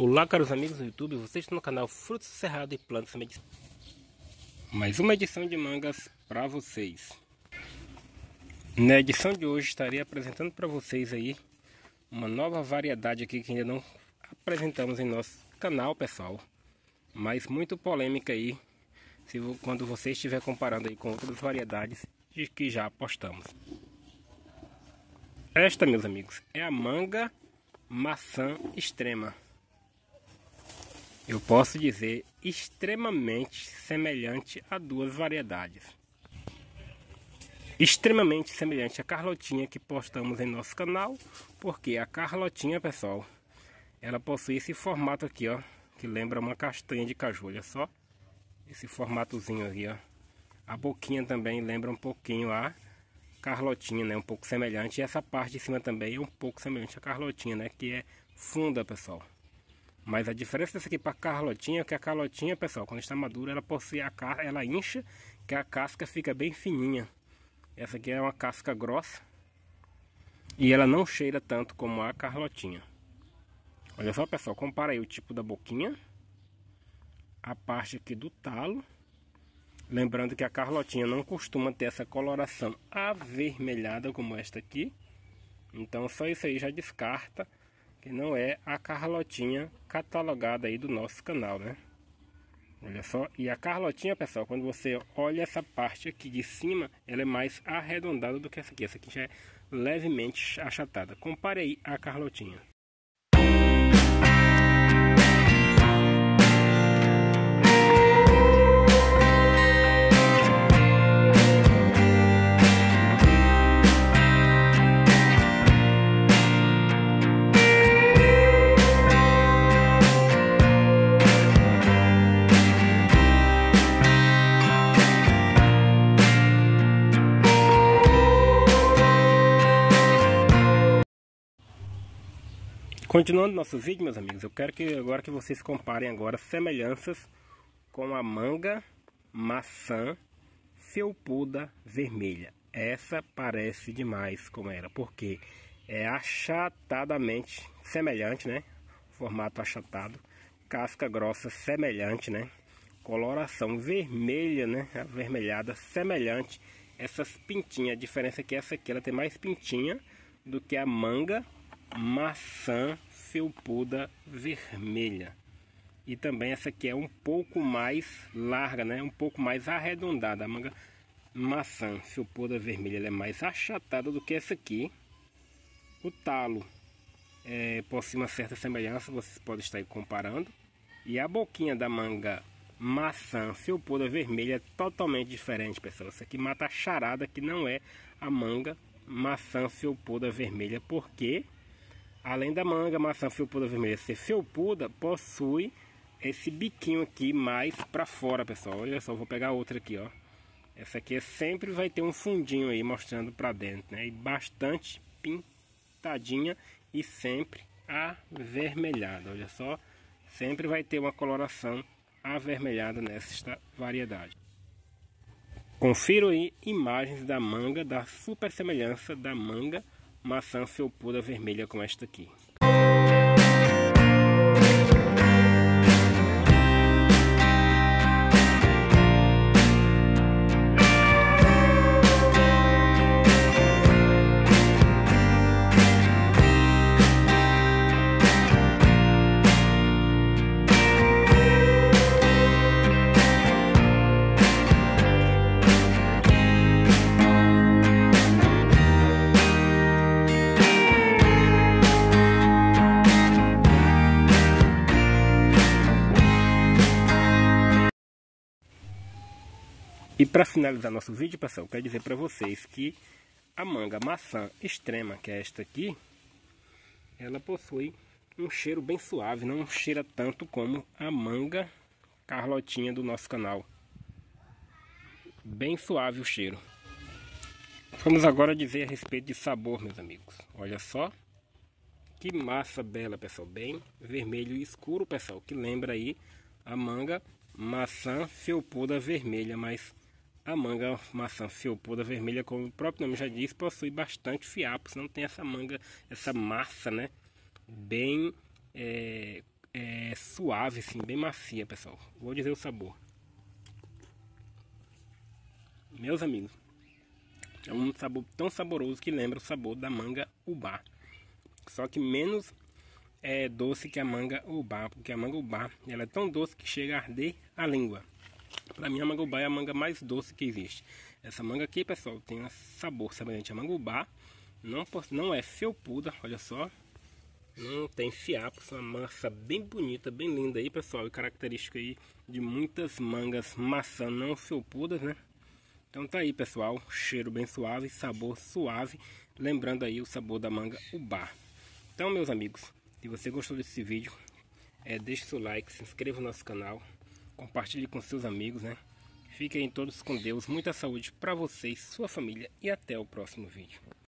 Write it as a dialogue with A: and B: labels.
A: Olá, caros amigos do YouTube, vocês estão no canal Frutos Cerrado e Plantas Medicinais. Mais uma edição de mangas para vocês. Na edição de hoje estarei apresentando para vocês aí uma nova variedade aqui que ainda não apresentamos em nosso canal, pessoal. Mas muito polêmica aí, se, quando você estiver comparando aí com outras variedades de que já apostamos. Esta, meus amigos, é a manga maçã extrema eu posso dizer extremamente semelhante a duas variedades. Extremamente semelhante à carlotinha que postamos em nosso canal, porque a carlotinha, pessoal, ela possui esse formato aqui, ó, que lembra uma castanha de caju, olha só. Esse formatozinho aqui, ó. A boquinha também lembra um pouquinho a carlotinha, né, um pouco semelhante. E essa parte de cima também é um pouco semelhante à carlotinha, né, que é funda, pessoal. Mas a diferença dessa aqui para a carlotinha é que a carlotinha, pessoal, quando está madura, ela possui a casca, ela incha, que a casca fica bem fininha. Essa aqui é uma casca grossa e ela não cheira tanto como a carlotinha. Olha só, pessoal, compara aí o tipo da boquinha, a parte aqui do talo. Lembrando que a carlotinha não costuma ter essa coloração avermelhada como esta aqui. Então só isso aí já descarta que não é a Carlotinha catalogada aí do nosso canal, né? Olha só, e a Carlotinha, pessoal, quando você olha essa parte aqui de cima, ela é mais arredondada do que essa aqui. Essa aqui já é levemente achatada. Compare aí a Carlotinha. Continuando nosso vídeo, meus amigos, eu quero que agora que vocês comparem agora semelhanças com a manga maçã felpuda vermelha. Essa parece demais como era, porque é achatadamente semelhante, né? Formato achatado, casca grossa semelhante, né? Coloração vermelha, né? Avermelhada semelhante. Essas pintinhas, a diferença é que essa aqui ela tem mais pintinha do que a manga maçã felpuda vermelha. E também essa aqui é um pouco mais larga, né? Um pouco mais arredondada. A manga maçã felpuda vermelha é mais achatada do que essa aqui. O talo é, possui uma certa semelhança, vocês podem estar comparando. E a boquinha da manga maçã felpuda vermelha é totalmente diferente, pessoal. Essa aqui mata a charada que não é a manga maçã felpuda vermelha, porque Além da manga maçã felpuda vermelha ser felpuda, possui esse biquinho aqui mais para fora, pessoal. Olha só, vou pegar outra aqui, ó. Essa aqui sempre vai ter um fundinho aí mostrando para dentro, né? E bastante pintadinha e sempre avermelhada. Olha só, sempre vai ter uma coloração avermelhada nesta variedade. Confiro aí imagens da manga, da super semelhança da manga maçã felpuda vermelha como esta aqui. Para finalizar nosso vídeo, pessoal, eu quero dizer para vocês que a manga maçã extrema, que é esta aqui, ela possui um cheiro bem suave, não cheira tanto como a manga carlotinha do nosso canal. Bem suave o cheiro. Vamos agora dizer a respeito de sabor, meus amigos. Olha só. Que massa bela, pessoal. Bem vermelho e escuro, pessoal. Que lembra aí a manga maçã felpuda vermelha, mas a manga maçã felpuda vermelha, como o próprio nome já diz, possui bastante fiapos, não tem essa manga, essa massa, né? Bem é, é, suave, assim, bem macia, pessoal. Vou dizer o sabor. Meus amigos, é um sabor tão saboroso que lembra o sabor da manga ubá. Só que menos é, doce que a manga ubá, porque a manga ubá ela é tão doce que chega a arder a língua. Para mim a manga ubá é a manga mais doce que existe. Essa manga aqui, pessoal, tem um sabor semelhante a manga ubá. Não, não é felpuda, olha só. Não tem fiapo, é uma massa bem bonita, bem linda aí, pessoal. E característica aí de muitas mangas maçã não felpudas, né? Então tá aí, pessoal. Cheiro bem suave, sabor suave. Lembrando aí o sabor da manga ubá. Então, meus amigos, se você gostou desse vídeo, é, deixe seu like, se inscreva no nosso canal. Compartilhe com seus amigos, né? Fiquem todos com Deus. Muita saúde para vocês, sua família e até o próximo vídeo.